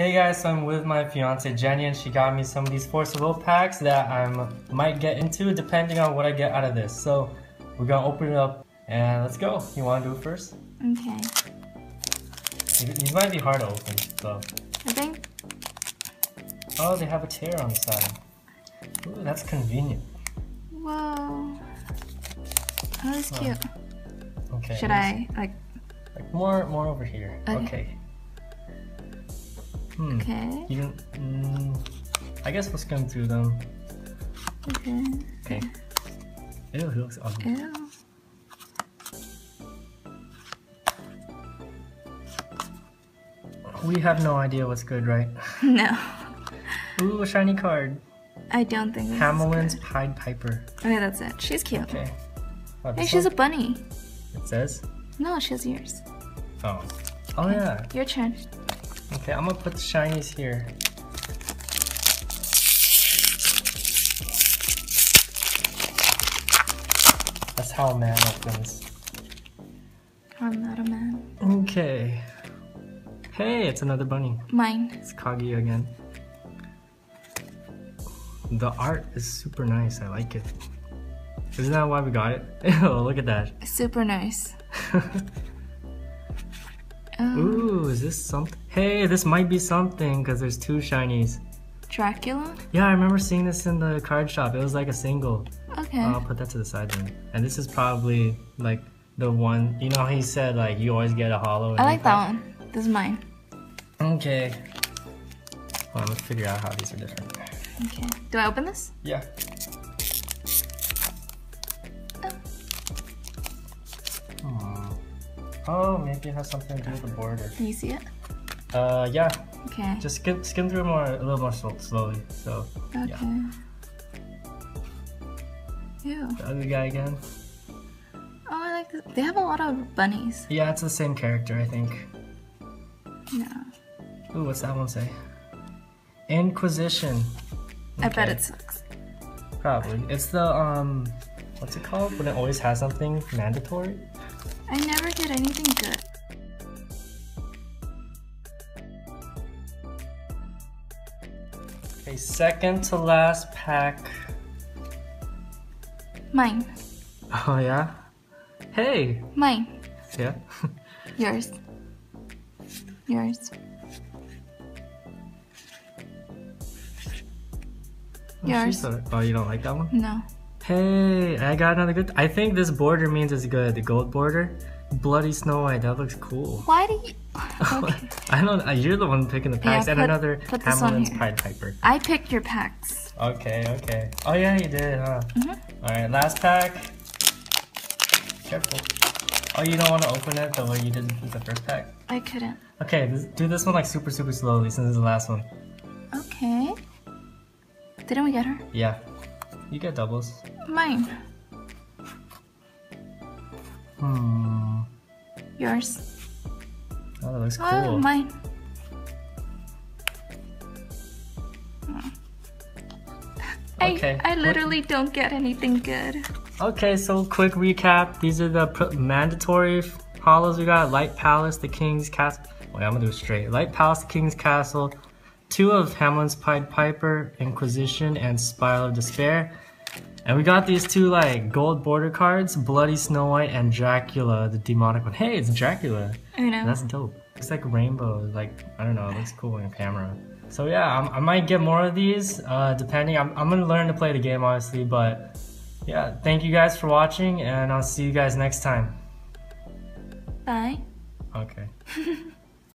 Hey guys, so I'm with my fiance Jenny and she got me some of these Force of Will packs that I might get into depending on what I get out of this. So we're gonna open it up and let's go. You wanna do it first? Okay. These might be hard to open, so. I think. Oh, they have a tear on the side. Ooh, that's convenient. Whoa. Oh, that's cute. Okay. Should I like? Like more, more over here. Okay. okay. Hmm. Okay. You can. Mm, I guess we'll skim through them. Okay. Okay. Ew, he looks ugly. Ew. We have no idea what's good, right? No. Ooh, a shiny card. I don't think. Hamelin's. Pied Piper. Okay, that's it. She's cute. Okay. Hey, she's a bunny. It says. No, she has ears. Oh. Oh yeah. Your turn. Okay, I'm gonna put the shinies here. That's how a man opens. I'm not a man. Okay. Hey, it's another bunny. Mine. It's Kagi again. The art is super nice. I like it. Isn't that why we got it? oh, look at that. Super nice. Oh, Ooh, um, is this something? Hey, this might be something because there's two shinies. Dracula. Yeah, I remember seeing this in the card shop. It was like a single. Okay. I'll put that to the side then. And this is probably like the one. You know, he said like you always get a hollow. I like that one. This is mine. Okay. Well, let's figure out how these are different. Okay. Do I open this? Yeah. Oh, maybe it has something to do with the border. Can you see it? Uh, yeah. Okay. Just skim, skim through more a little more slow, slowly. So okay. yeah. Ew. the other guy again. Oh, I like this. They have a lot of bunnies. Yeah, it's the same character, I think. No. Ooh, what's that one say? Inquisition. I bet Okay. it sucks. Probably. It's the um, what's it called when it always has something mandatory? I never get anything good. Okay, second to last pack. Mine. Oh yeah. Hey. Mine. Yeah. Yours. Yours. Oh, Yours. Oh, you don't like that one? No. Hey, I got another good. I think this border means it's good. The gold border. Bloody Snow White. That looks cool. Why do you? Okay. I don't. uh, You're the one picking the packs, and put- another put this on Hamelin's here. Pied Piper. I picked your packs. Okay, okay. Oh yeah, you did, huh? Mhm. All right, last pack. Careful. Oh, you don't want to open it the way you did with the first pack. I couldn't. Okay, this, do this one like super, super slowly since is the last one. Okay. Didn't we get her? Yeah, you get doubles. Mine. Hmm. Yours. Oh, that looks Oh, cool. mine. Hmm. Okay. I, I literally don't get anything good. Okay, so quick recap. These are the mandatory hollows we got. Light Palace, the King's Castle. Wait, I'm gonna do it straight. Light Palace, the King's Castle. Two of Hamlin's Pied Piper, Inquisition, and Spiral of Despair. And we got these two like gold border cards, Bloody Snow White and Dracula, the demonic one. Hey, it's Dracula. I know. That's dope. It's like rainbow. Like I don't know. It looks cool on camera. So yeah, I'm, I might get more of these. Uh, depending, I'm, I'm gonna learn to play the game obviously. But yeah, thank you guys for watching, and I'll see you guys next time. Bye. Okay.